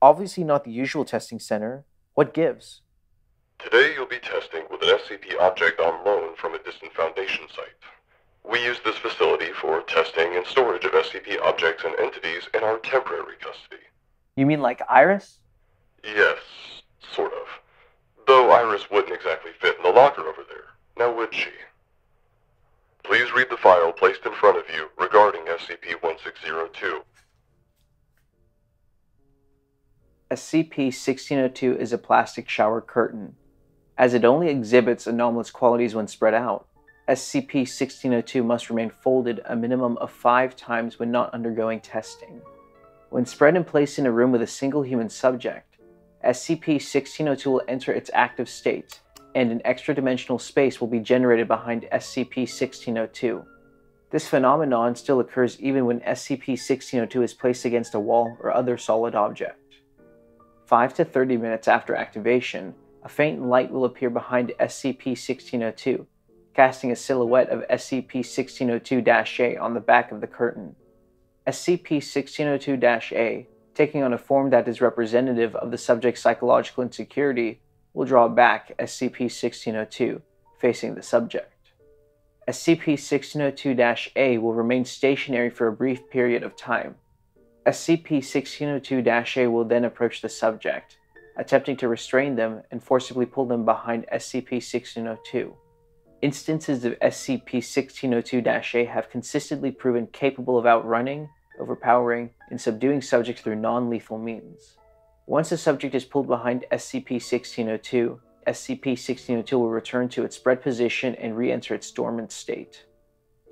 Obviously not the usual testing center. What gives? Today you'll be testing with an SCP object on loan from a distant Foundation site. We use this facility for testing and storage of SCP objects and entities in our temporary custody. You mean like Iris? Yes, sort of. Though Iris wouldn't exactly fit in the locker over there, now would she? Please read the file placed in front of you regarding SCP-1602. SCP-1602 is a plastic shower curtain. As it only exhibits anomalous qualities when spread out, SCP-1602 must remain folded a minimum of five times when not undergoing testing. When spread and placed in a room with a single human subject, SCP-1602 will enter its active state, and an extra-dimensional space will be generated behind SCP-1602. This phenomenon still occurs even when SCP-1602 is placed against a wall or other solid object. 5 to 30 minutes after activation, a faint light will appear behind SCP-1602, casting a silhouette of SCP-1602-A on the back of the curtain. SCP-1602-A, taking on a form that is representative of the subject's psychological insecurity, will draw back SCP-1602, facing the subject. SCP-1602-A will remain stationary for a brief period of time. SCP-1602-A will then approach the subject, attempting to restrain them and forcibly pull them behind SCP-1602. Instances of SCP-1602-A have consistently proven capable of outrunning, overpowering, and subduing subjects through non-lethal means. Once a subject is pulled behind SCP-1602, SCP-1602 will return to its spread position and re-enter its dormant state.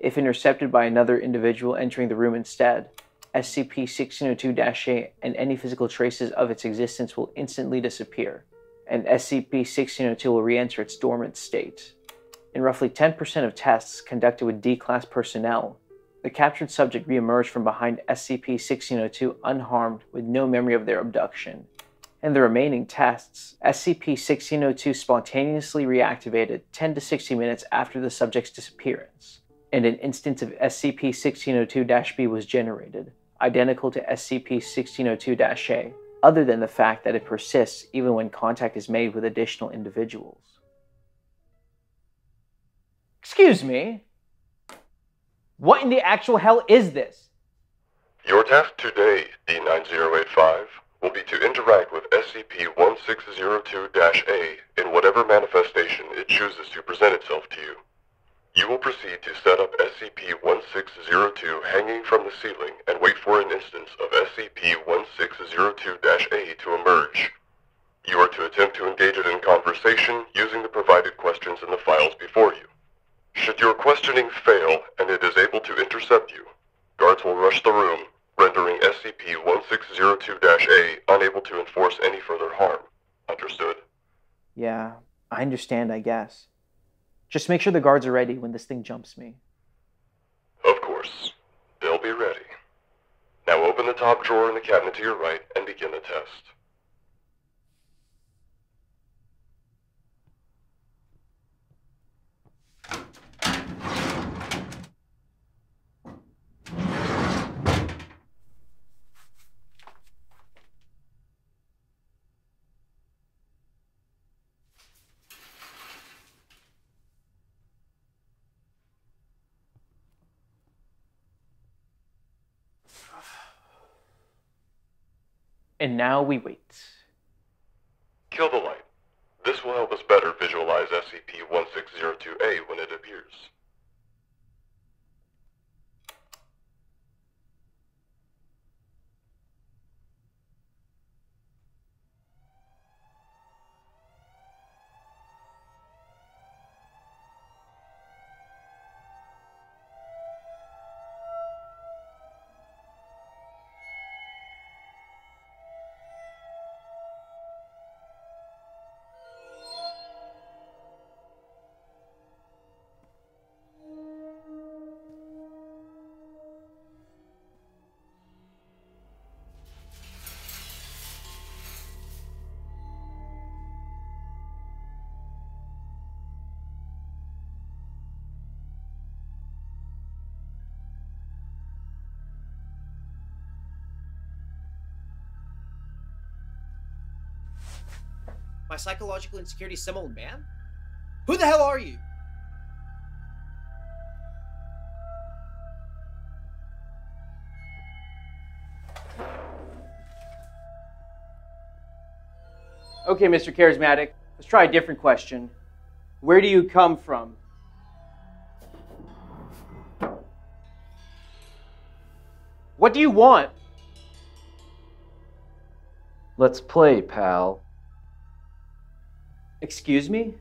If intercepted by another individual entering the room instead, SCP-1602-A and any physical traces of its existence will instantly disappear, and SCP-1602 will re-enter its dormant state. In roughly 10% of tests conducted with D-Class personnel, the captured subject re-emerged from behind SCP-1602 unharmed with no memory of their abduction. In the remaining tests, SCP-1602 spontaneously reactivated 10 to 60 minutes after the subject's disappearance, and an instance of SCP-1602-B was generated, identical to SCP-1602-A, other than the fact that it persists even when contact is made with additional individuals. Excuse me? What in the actual hell is this? Your task today, D9085, will be to interact with SCP-1602-A in whatever manifestation it chooses to present itself to you. You will proceed to set up SCP-1602 hanging from the ceiling and wait for an instance of SCP-1602-A to emerge. You are to attempt to engage it in conversation using the provided questions in the files before you. Should your questioning fail and it is able to intercept you, guards will rush the room, rendering SCP-1602-A unable to enforce any further harm. Understood? Yeah, I understand, I guess. Just make sure the guards are ready when this thing jumps me. Of course. They'll be ready. Now open the top drawer in the cabinet to your right and begin the test. And now we wait. Kill the light. This will help us better visualize SCP-1602-A when it appears. My psychological insecurity some old man? Who the hell are you? Okay, Mr. Charismatic, let's try a different question. Where do you come from? What do you want? Let's play, pal. Excuse me?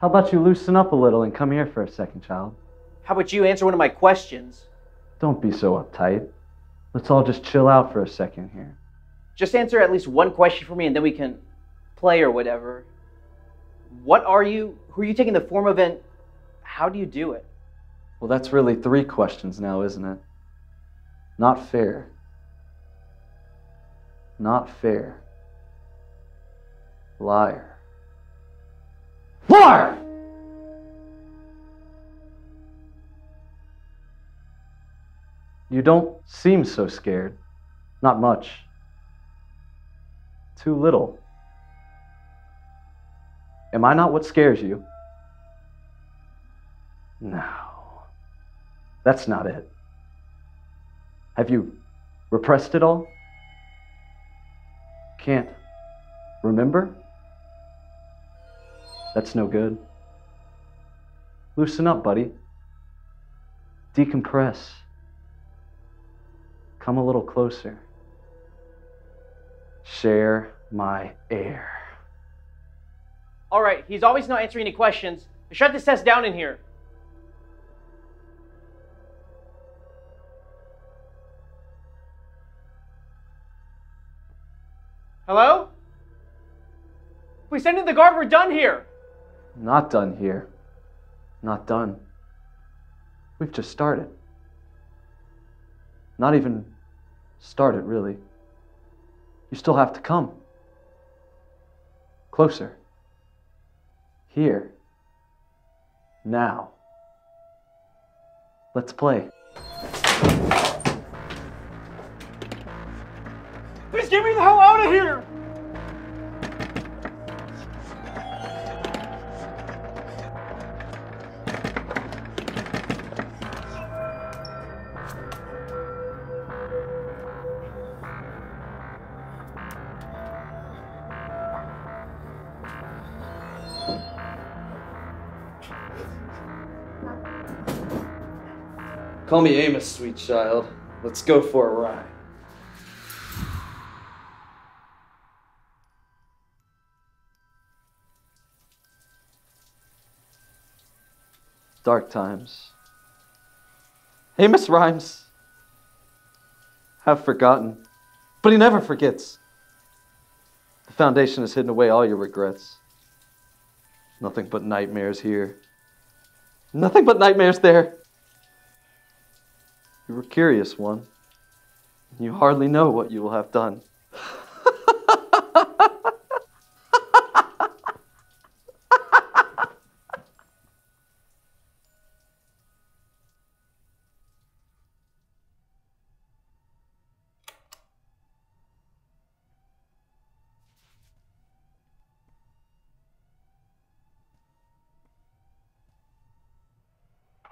How about you loosen up a little and come here for a second, child? How about you answer one of my questions? Don't be so uptight. Let's all just chill out for a second here. Just answer at least one question for me and then we can play or whatever. What are you? Who are you taking the form of and how do you do it? Well, that's really three questions now, isn't it? Not fair. Not fair. Liar. Liar! You don't seem so scared. Not much. Too little. Am I not what scares you? No. That's not it. Have you repressed it all? Can't remember? That's no good. Loosen up, buddy. Decompress. Come a little closer. Share my air. All right, he's always not answering any questions. Shut this test down in here. Hello? We send in the guard, we're done here. Not done here. Not done. We've just started. Not even started, really. You still have to come. Closer. Here. Now. Let's play. Please get me the hell out of here! Call me Amos, sweet child. Let's go for a ride. Dark times. Amos rhymes. Have forgotten, but he never forgets. The foundation has hidden away all your regrets. Nothing but nightmares here. Nothing but nightmares there. You were curious one. You hardly know what you will have done.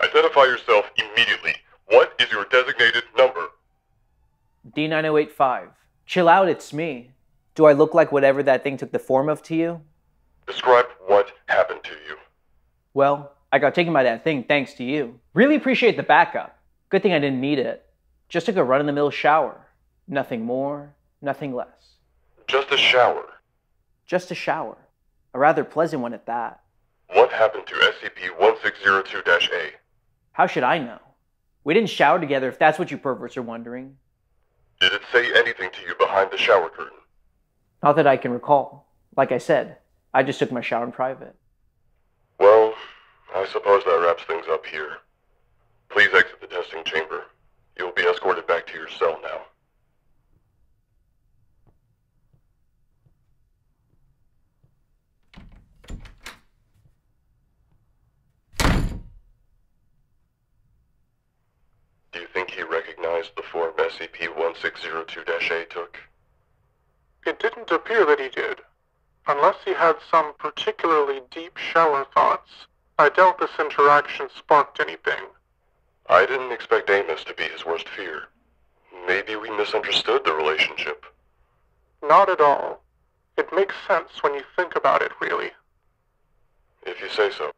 Identify yourself immediately. What is your designated number? D9085. Chill out, it's me. Do I look like whatever that thing took the form of to you? Describe what happened to you. Well, I got taken by that thing thanks to you. Really appreciate the backup. Good thing I didn't need it. Just took a run in the mill shower. Nothing more, nothing less. Just a shower. Just a shower. A rather pleasant one at that. What happened to SCP-1602-A? How should I know? We didn't shower together if that's what you perverts are wondering. Did it say anything to you behind the shower curtain? Not that I can recall. Like I said, I just took my shower in private. Well, I suppose that wraps things up here. Please exit the testing chamber. You will be escorted back to your cell now. Do you think he the form SCP-1602-A took? It didn't appear that he did. Unless he had some particularly deep shower thoughts, I doubt this interaction sparked anything. I didn't expect Amos to be his worst fear. Maybe we misunderstood the relationship. Not at all. It makes sense when you think about it, really. If you say so.